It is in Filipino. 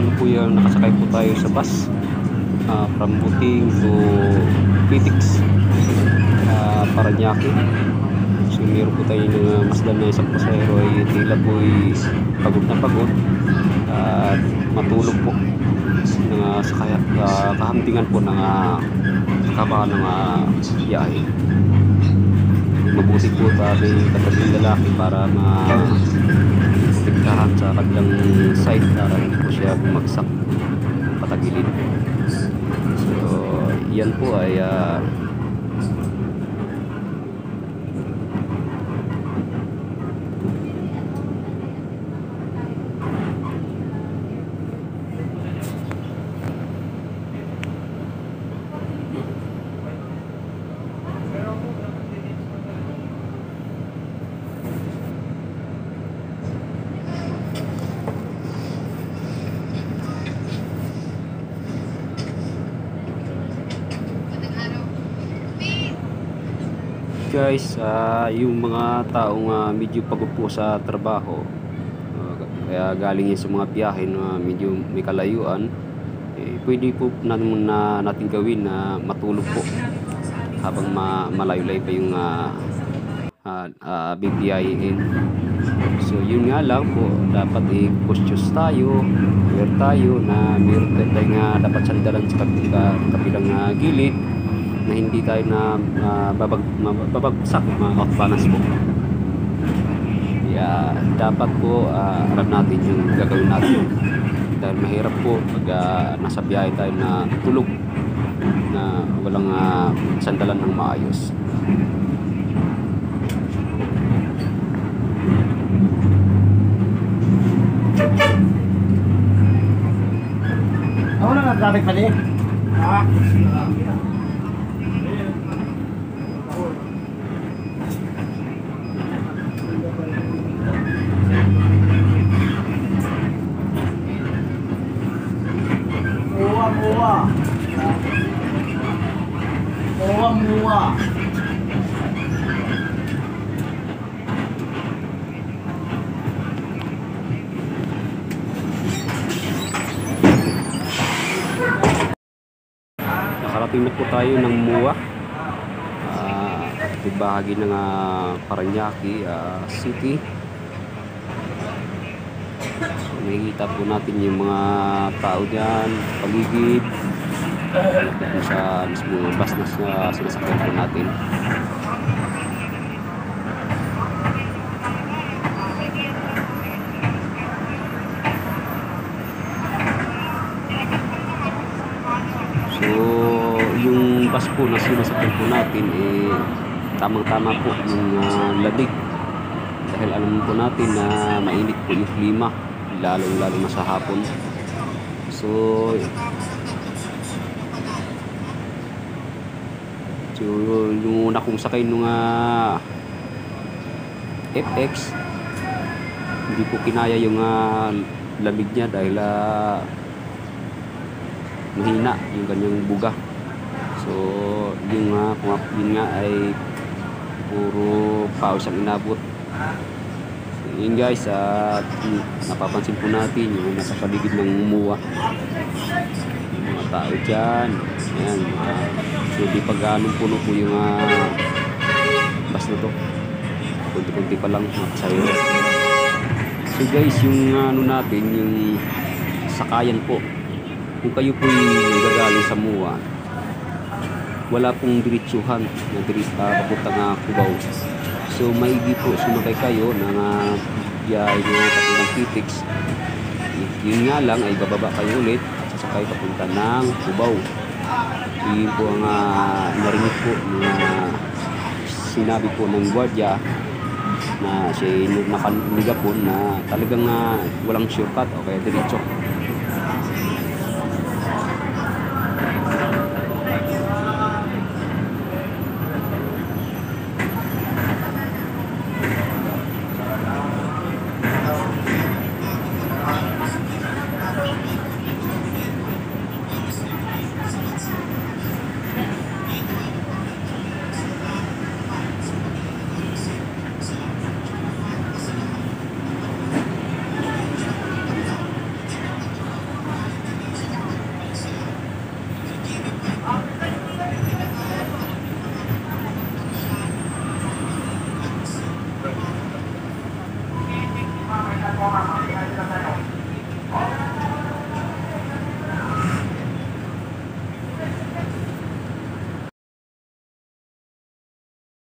kasalukuyan nakasakay po tayo sa bus? Ah, from Buting to Pitix uh, Paranaque. So meron po tayo ng uh, masdan na isang pasahero ay tila po ay pagod na pagod at matulog po. Ng, uh, sa kaya, uh, kahampingan po ng uh, kakaba ng uh, biyahe. Mabuti po tayo katabing lalaki para ma protektahan sa kanilang side para hindi po siya bumagsak. Patagilid. So yan po ay ah, guys ah, yung mga taong ah, medyo pagod po sa trabaho ah, kaya galing yun sa mga biyahe na medyo may kalayuan eh, pwede po natin na natin gawin na matulog po habang ma malayo-layo pa yung uh, uh, uh, bibiyahin so yun nga lang po dapat i-cautious tayo aware tayo na meron tayong uh, dapat sandalan sa kabilang uh, gilid na hindi tayo na uh, babag, babagsak mga outbalance po. Kaya dapat po uh, alam natin yung gagawin natin. Dahil mahirap po pag uh, nasa biyahe tayo na tulog na walang uh, sandalan ng maayos. Ako na nag-traffic pali. Ah. Muwa, muwa. Muwa. Nakarating na po tayo ng Muwa. Uh, bahagi ng uh, Paranaque ah, City. So, nakikita po natin yung mga tao dyan, paligid. Sa mismo bus na sa- sinasakyan po natin. So, yung bus po na sinasakyan po natin, eh, tamang-tama po yung uh, lamig. Dahil alam po natin na mainit po yung klima, lalong-lalo na sa hapon. So, so yung una kong sakay nung uh, FX, hindi po kinaya yung uh, lamig niya dahil uh, mahina yung kanyang buga. So yung nga kung yun nga ay puro paus ang inabot yun guys at napapansin po natin yung nasa paligid ng umuwa yung mga tao dyan. Ayan uh, so di pa ganong puno po yung uh, bus na to. Kunti-kunti pa lang pasahero. So guys yung ano natin yung sakayan po. Kung kayo po gagaling sa MUA wala pong diretsuhan na dirit uh, papunta nga Cubao so maigi po sumakay kayo ng uh, biyahe nyo papuntang Pitix yun nga lang ay bababa kayo ulit at sasakay papunta ng Cubao. Yun po ang uh, narinig po na sinabi po ng gwardiya na siya nakaliga po na talagang uh, walang shortcut o kaya diretso